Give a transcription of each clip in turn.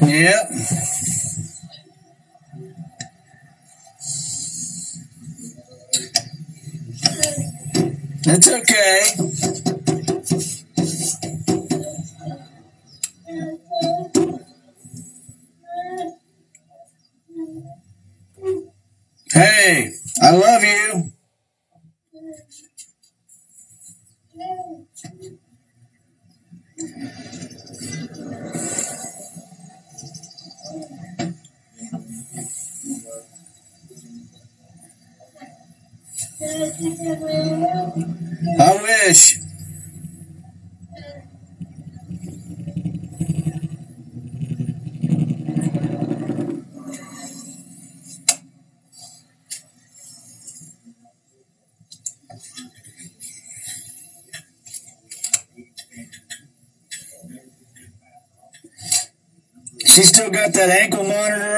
Yeah. It's okay. Hey, I love you. I wish. She still got that ankle monitor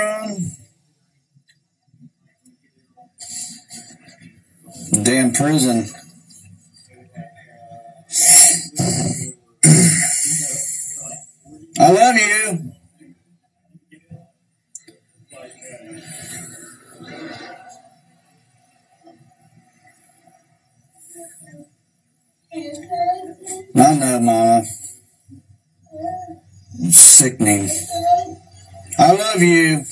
Damn prison. I love you. I know, Mama. Sickening. I love you.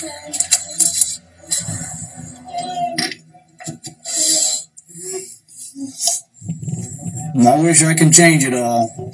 I wish I could change it all.